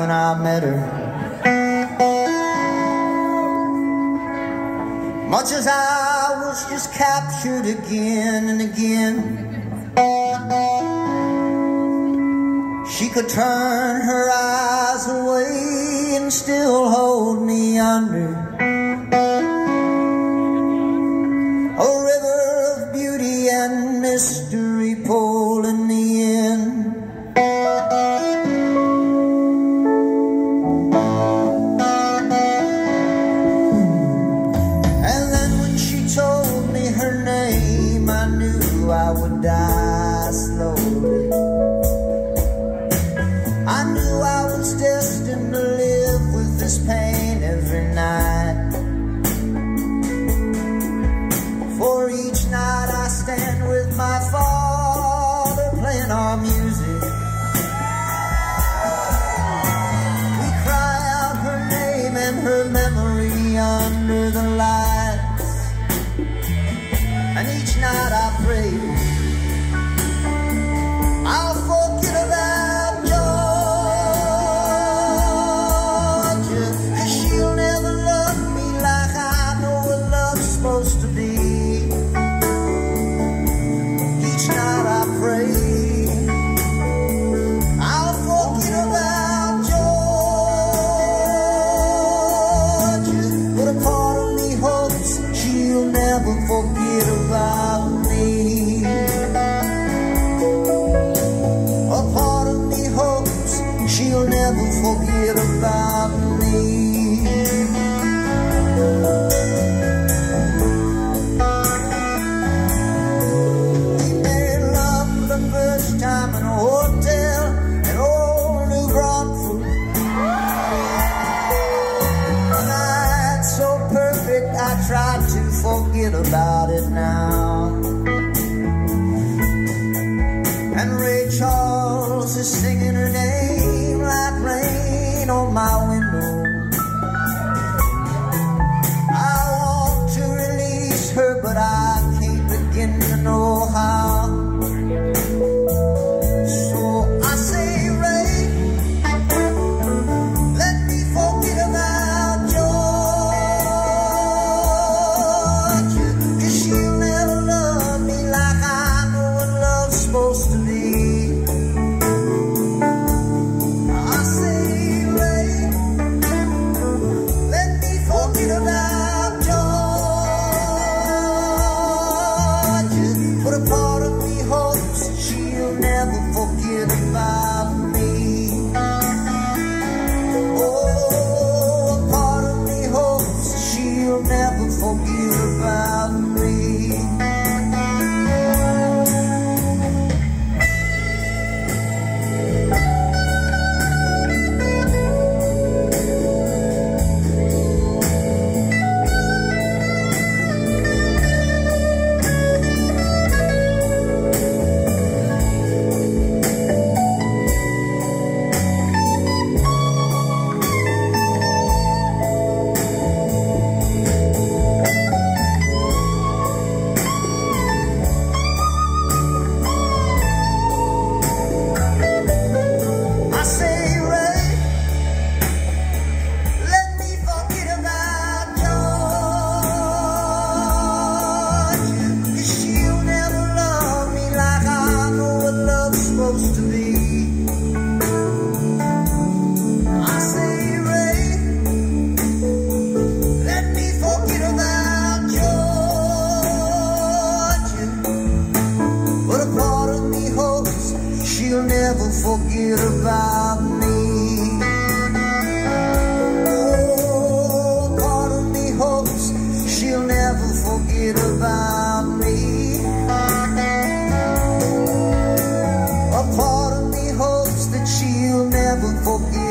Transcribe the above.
when I met her. Much as I was just captured again and again, she could turn her eyes away and still hold me under. slowly supposed to be. forget about me. Oh, part of me hopes she'll never forget about me. A part of me hopes that she'll never forget.